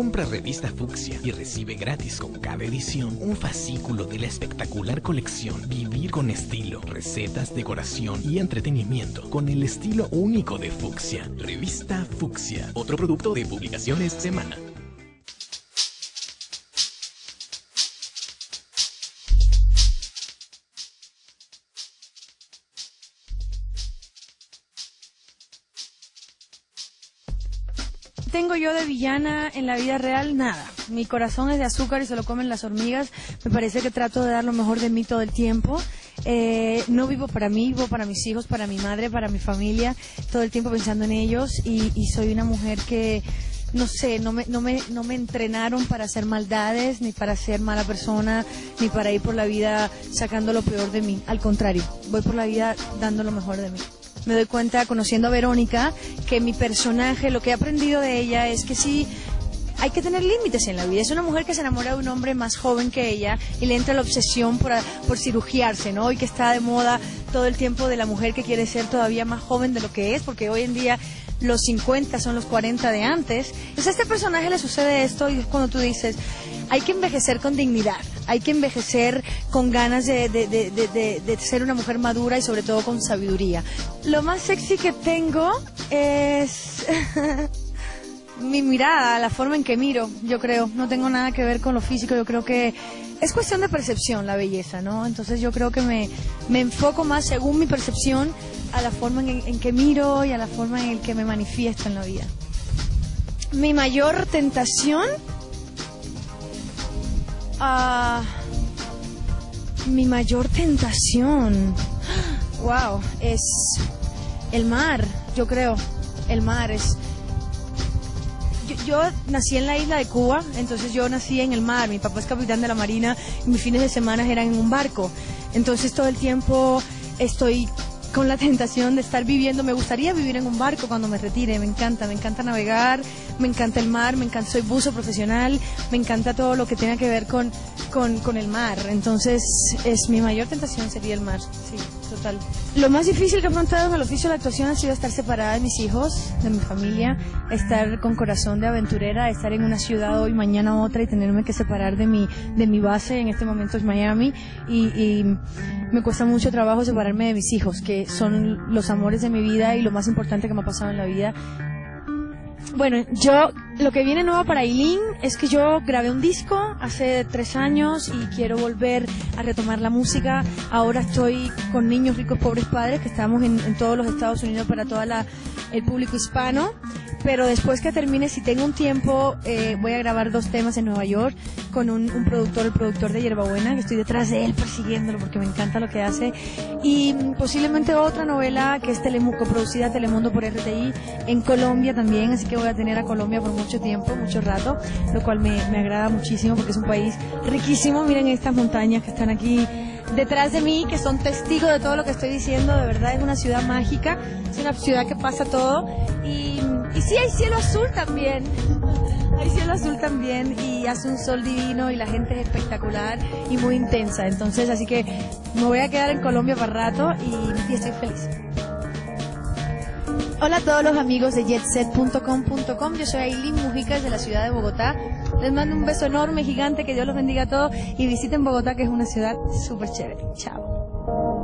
Compra revista Fucsia y recibe gratis con cada edición un fascículo de la espectacular colección Vivir con estilo, recetas, decoración y entretenimiento con el estilo único de Fucsia. Revista Fucsia, otro producto de publicaciones Semana. Tengo yo de villana en la vida real? Nada. Mi corazón es de azúcar y se lo comen las hormigas. Me parece que trato de dar lo mejor de mí todo el tiempo. Eh, no vivo para mí, vivo para mis hijos, para mi madre, para mi familia, todo el tiempo pensando en ellos y, soy una mujer que no sé, no me, no, me, no me entrenaron para hacer maldades, ni para ser mala persona, ni para ir por la vida sacando lo peor de mí. Al contrario, voy por la vida dando lo mejor de mí me doy cuenta conociendo a Verónica que mi personaje, lo que he aprendido de ella es que sí hay que tener límites en la vida. Es una mujer que se enamora de un hombre más joven que ella y le entra la obsesión por, por cirugiarse, ¿no? Y que está de moda todo el tiempo de la mujer que quiere ser todavía más joven de lo que es, porque hoy en día los 50 son los 40 de antes. Entonces a este personaje le sucede esto y es cuando tú dices, hay que envejecer con dignidad, hay que envejecer con ganas de, ser una mujer madura y sobre todo con sabiduría. Lo más sexy que tengo es mi mirada, la forma en que miro, yo creo. No tengo nada que ver con lo físico, yo creo que es cuestión de percepción la belleza, ¿no? Entonces yo creo que me, enfoco más según mi percepción a la forma en, que miro y a la forma en que me manifiesto en la vida. Mi mayor tentación Ah, mi mayor tentación, wow, es el mar, yo creo. El mar es... Yo, nací en la isla de Cuba, entonces yo nací en el mar. Mi papá es capitán de la marina y mis fines de semana eran en un barco. Entonces todo el tiempo estoy con la tentación de estar viviendo. Me gustaría vivir en un barco cuando me retire. Me encanta, me encanta navegar, me encanta el mar, me encanta, soy buzo profesional, me encanta todo lo que tenga que ver con, con, con el mar. Entonces, es mi mayor tentación sería el mar. Sí, total. Lo más difícil que he afrontado en el oficio de la actuación ha sido estar separada de mis hijos, de mi familia, estar con corazón de aventurera, estar en una ciudad hoy, mañana otra y tenerme que separar de mi, de mi base, en este momento es Miami, y, y me cuesta mucho trabajo separarme de mis hijos, que son los amores de mi vida y lo más importante que me ha pasado en la vida. Bueno, yo, lo que viene nuevo para Eileen es que yo grabé un disco hace tres años y quiero volver a retomar la música. Ahora estoy con Niños Ricos Pobres Padres, que estamos en, en todos los Estados Unidos para todo el público hispano pero después que termine, si tengo un tiempo, eh, voy a grabar dos temas en Nueva York con un, productor, el productor de Hierbabuena, que estoy detrás de él persiguiéndolo porque me encanta lo que hace, y posiblemente otra novela que es coproducida Telemundo por RTI en Colombia también, así que voy a tener a Colombia por mucho tiempo, mucho rato, lo cual me, me agrada muchísimo porque es un país riquísimo, miren estas montañas que están aquí detrás de mí, que son testigos de todo lo que estoy diciendo, de verdad es una ciudad mágica, es una ciudad que pasa todo. Y y sí, hay cielo azul también. Hay cielo azul también y hace un sol divino y la gente es espectacular y muy intensa. Entonces, así que me voy a quedar en Colombia para rato y, estoy feliz. Hola a todos los amigos de jetset.com.com. Yo soy Aileen Mujica de la ciudad de Bogotá. Les mando un beso enorme, gigante, que Dios los bendiga a todos y visiten Bogotá, que es una ciudad súper chévere. Chao.